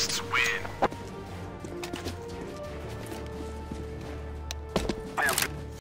Fascists win.